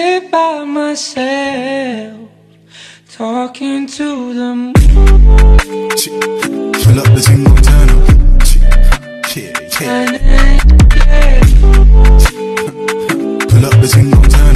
sit by myself, talking to the moon. Fill up the single turn up. Yeah, yeah. Pull up the single turn up.